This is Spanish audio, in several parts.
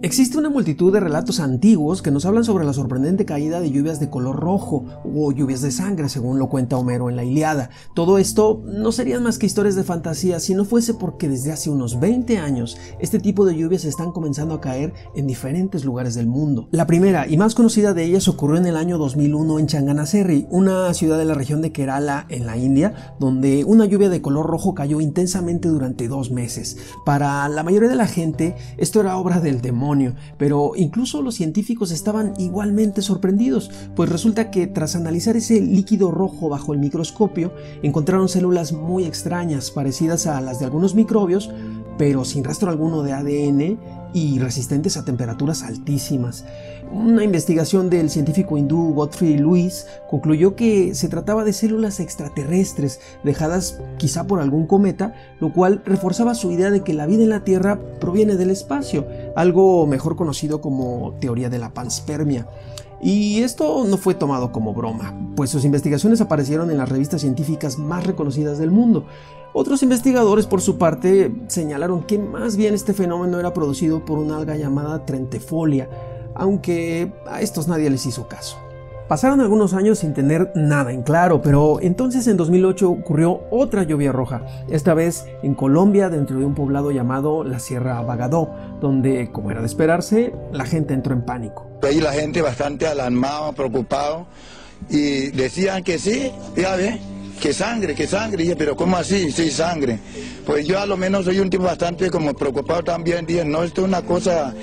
Existe una multitud de relatos antiguos que nos hablan sobre la sorprendente caída de lluvias de color rojo o lluvias de sangre, según lo cuenta Homero en la Iliada. Todo esto no serían más que historias de fantasía si no fuese porque desde hace unos 20 años este tipo de lluvias están comenzando a caer en diferentes lugares del mundo. La primera y más conocida de ellas ocurrió en el año 2001 en Changanassery, una ciudad de la región de Kerala en la India, donde una lluvia de color rojo cayó intensamente durante dos meses. Para la mayoría de la gente esto era obra del demonio pero incluso los científicos estaban igualmente sorprendidos, pues resulta que tras analizar ese líquido rojo bajo el microscopio, encontraron células muy extrañas, parecidas a las de algunos microbios, pero sin rastro alguno de ADN y resistentes a temperaturas altísimas. Una investigación del científico hindú Godfrey Lewis concluyó que se trataba de células extraterrestres dejadas quizá por algún cometa, lo cual reforzaba su idea de que la vida en la Tierra proviene del espacio, algo mejor conocido como teoría de la panspermia. Y esto no fue tomado como broma, pues sus investigaciones aparecieron en las revistas científicas más reconocidas del mundo. Otros investigadores, por su parte, señalaron que más bien este fenómeno era producido por una alga llamada Trentifolia, aunque a estos nadie les hizo caso. Pasaron algunos años sin tener nada en claro, pero entonces en 2008 ocurrió otra lluvia roja, esta vez en Colombia dentro de un poblado llamado la Sierra Bagadó, donde, como era de esperarse, la gente entró en pánico. Ahí la gente bastante alarmada, preocupado, y decían que sí, ya ve, que sangre, que sangre. Y pero ¿cómo así? Sí, sangre. Pues yo a lo menos soy un tipo bastante como preocupado también. Dije, no, esto es una cosa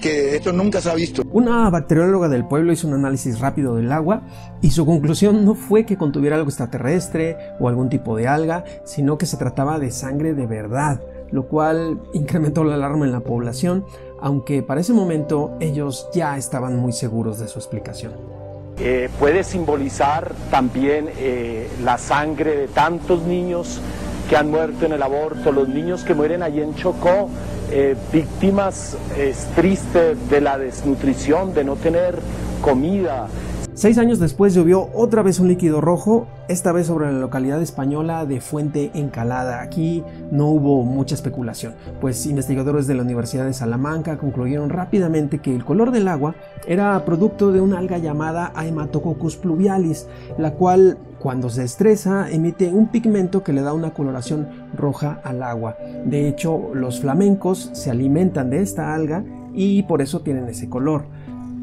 que esto nunca se ha visto. Una bacterióloga del pueblo hizo un análisis rápido del agua y su conclusión no fue que contuviera algo extraterrestre o algún tipo de alga, sino que se trataba de sangre de verdad, lo cual incrementó la alarma en la población, aunque para ese momento ellos ya estaban muy seguros de su explicación. Eh, puede simbolizar también eh, la sangre de tantos niños que han muerto en el aborto, los niños que mueren allí en Chocó, eh, víctimas es triste de la desnutrición, de no tener comida, Seis años después llovió otra vez un líquido rojo, esta vez sobre la localidad española de Fuente Encalada. Aquí no hubo mucha especulación, pues investigadores de la Universidad de Salamanca concluyeron rápidamente que el color del agua era producto de una alga llamada Haematococcus pluvialis, la cual cuando se estresa emite un pigmento que le da una coloración roja al agua. De hecho, los flamencos se alimentan de esta alga y por eso tienen ese color.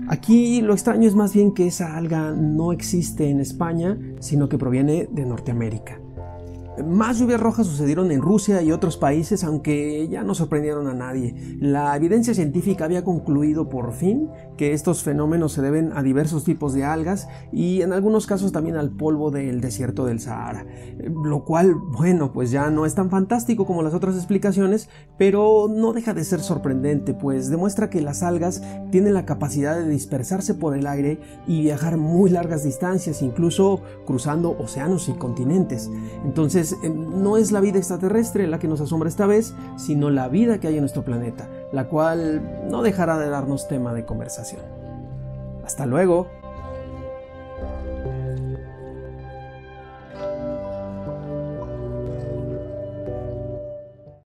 Aquí lo extraño es más bien que esa alga no existe en España, sino que proviene de Norteamérica. Más lluvias rojas sucedieron en Rusia y otros países, aunque ya no sorprendieron a nadie. La evidencia científica había concluido por fin que estos fenómenos se deben a diversos tipos de algas y en algunos casos también al polvo del desierto del Sahara. Lo cual, bueno, pues ya no es tan fantástico como las otras explicaciones, pero no deja de ser sorprendente, pues demuestra que las algas tienen la capacidad de dispersarse por el aire y viajar muy largas distancias, incluso cruzando océanos y continentes. Entonces, eh, no es la vida extraterrestre la que nos asombra esta vez, sino la vida que hay en nuestro planeta, la cual no dejará de darnos tema de conversación. Hasta luego.